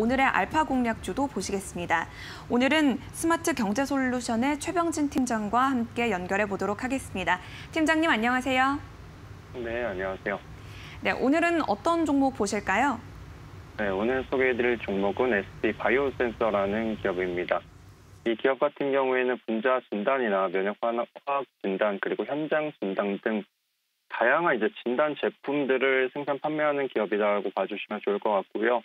오늘의 알파 공략주도 보시겠습니다. 오늘은 스마트 경제 솔루션의 최병진 팀장과 함께 연결해 보도록 하겠습니다. 팀장님 안녕하세요. 네, 안녕하세요. 네, 오늘은 어떤 종목 보실까요? 네, 오늘 소개해드릴 종목은 ST 바이오센서라는 기업입니다. 이 기업 같은 경우에는 분자 진단이나 면역 화학 진단 그리고 현장 진단 등 다양한 이제 진단 제품들을 생산 판매하는 기업이라고 봐주시면 좋을 것 같고요.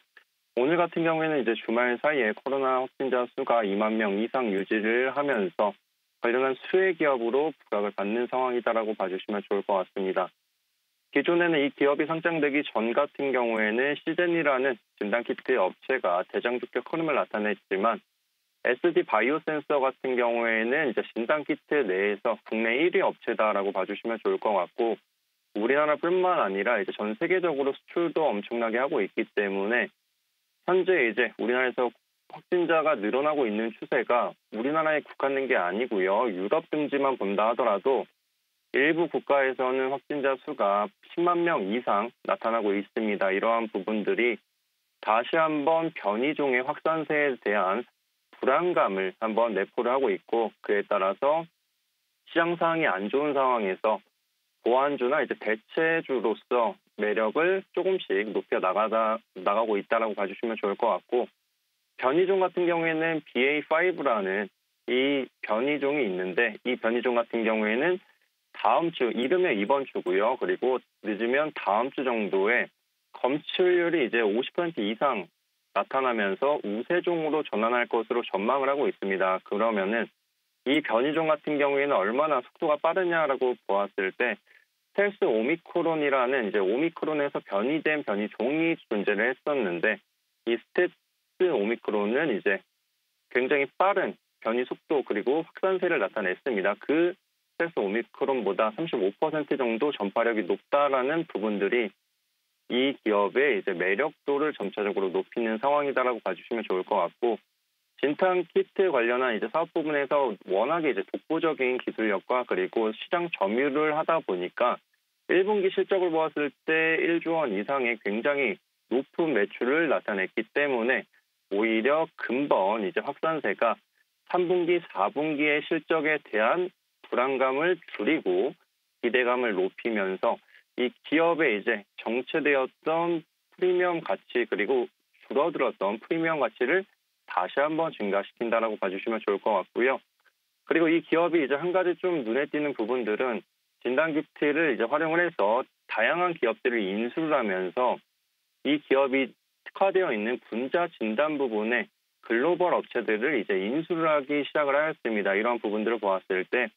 오늘 같은 경우에는 이제 주말 사이에 코로나 확진자 수가 2만 명 이상 유지를 하면서 관련한 수혜 기업으로 부각을 받는 상황이다라고 봐주시면 좋을 것 같습니다. 기존에는 이 기업이 상장되기 전 같은 경우에는 시젠이라는 진단키트 업체가 대장주격 흐름을 나타냈지만 SD 바이오 센서 같은 경우에는 이제 진단키트 내에서 국내 1위 업체다라고 봐주시면 좋을 것 같고 우리나라뿐만 아니라 이제 전 세계적으로 수출도 엄청나게 하고 있기 때문에 현재 이제 우리나라에서 확진자가 늘어나고 있는 추세가 우리나라에 국한된 게 아니고요. 유럽 등지만 본다 하더라도 일부 국가에서는 확진자 수가 10만 명 이상 나타나고 있습니다. 이러한 부분들이 다시 한번 변이종의 확산세에 대한 불안감을 한번 내포를 하고 있고 그에 따라서 시장 상황이 안 좋은 상황에서 보안주나 이제 대체주로서 매력을 조금씩 높여 나가다 나가고 있다라고 봐주시면 좋을 것 같고 변이종 같은 경우에는 BA5라는 이 변이종이 있는데 이 변이종 같은 경우에는 다음 주 이르면 이번 주고요. 그리고 늦으면 다음 주 정도에 검출률이 이제 50% 이상 나타나면서 우세종으로 전환할 것으로 전망을 하고 있습니다. 그러면은 이 변이종 같은 경우에는 얼마나 속도가 빠르냐라고 보았을 때 스텔스 오미크론이라는 이제 오미크론에서 변이된 변이종이 존재를 했었는데 이 스텔스 오미크론은 이제 굉장히 빠른 변이 속도 그리고 확산세를 나타냈습니다. 그 스텔스 오미크론보다 35% 정도 전파력이 높다라는 부분들이 이 기업의 이제 매력도를 점차적으로 높이는 상황이다라고 봐주시면 좋을 것 같고 진탕 키트 관련한 이제 사업 부분에서 워낙에 이제 독보적인 기술력과 그리고 시장 점유를 하다 보니까 1분기 실적을 보았을 때 1조 원 이상의 굉장히 높은 매출을 나타냈기 때문에 오히려 근본 이제 확산세가 3분기, 4분기의 실적에 대한 불안감을 줄이고 기대감을 높이면서 이 기업의 이제 정체되었던 프리미엄 가치 그리고 줄어들었던 프리미엄 가치를 다시 한번 증가시킨다라고 봐주시면 좋을 것 같고요. 그리고 이 기업이 이제 한 가지 좀 눈에 띄는 부분들은 진단키트를 이제 활용을 해서 다양한 기업들을 인수를 하면서 이 기업이 특화되어 있는 분자 진단 부분에 글로벌 업체들을 이제 인수를 하기 시작을 하였습니다. 이러한 부분들을 보았을 때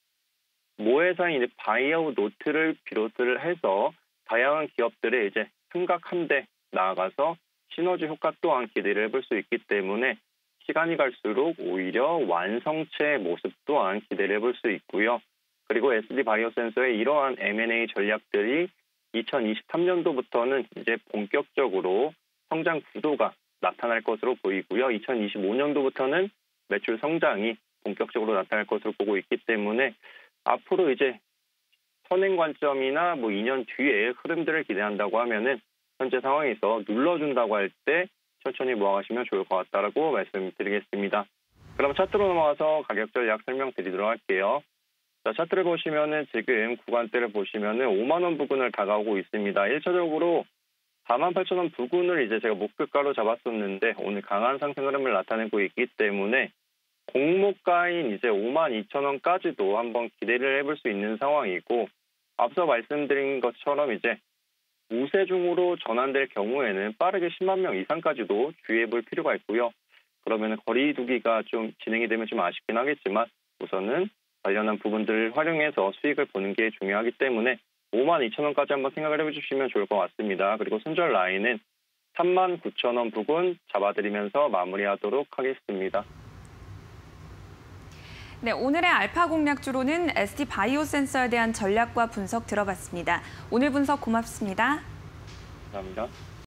모회사인 바이오 노트를 비롯을 해서 다양한 기업들의 이제 생각한 데 나아가서 시너지 효과 또한 기대를 해볼 수 있기 때문에 시간이 갈수록 오히려 완성체 모습 또한 기대를 해볼 수 있고요. 그리고 SD 바이오 센서의 이러한 M&A 전략들이 2023년도부터는 이제 본격적으로 성장 구도가 나타날 것으로 보이고요. 2025년도부터는 매출 성장이 본격적으로 나타날 것으로 보고 있기 때문에 앞으로 이제 선행 관점이나 뭐 2년 뒤에 흐름들을 기대한다고 하면은 현재 상황에서 눌러준다고 할 때 천천히 모아가시면 좋을 것 같다라고 말씀드리겠습니다. 그럼 차트로 넘어가서 가격 전략 설명드리도록 할게요. 자, 차트를 보시면은 지금 구간대를 보시면은 5만 원 부근을 다가오고 있습니다. 1차적으로 4만 8천 원 부근을 이제 제가 목표가로 잡았었는데 오늘 강한 상승 흐름을 나타내고 있기 때문에 공모가인 이제 5만 2천 원까지도 한번 기대를 해볼 수 있는 상황이고 앞서 말씀드린 것처럼 이제 우세중으로 전환될 경우에는 빠르게 10만 명 이상까지도 주의해 볼 필요가 있고요. 그러면 거리두기가 좀 진행이 되면 좀 아쉽긴 하겠지만 우선은 관련한 부분들을 활용해서 수익을 보는 게 중요하기 때문에 5만 2천 원까지 한번 생각을 해주시면 좋을 것 같습니다. 그리고 손절 라인은 3만 9천 원 부근 잡아드리면서 마무리하도록 하겠습니다. 네, 오늘의 알파 공략주로는 SD 바이오 센서에 대한 전략과 분석 들어봤습니다. 오늘 분석 고맙습니다. 감사합니다.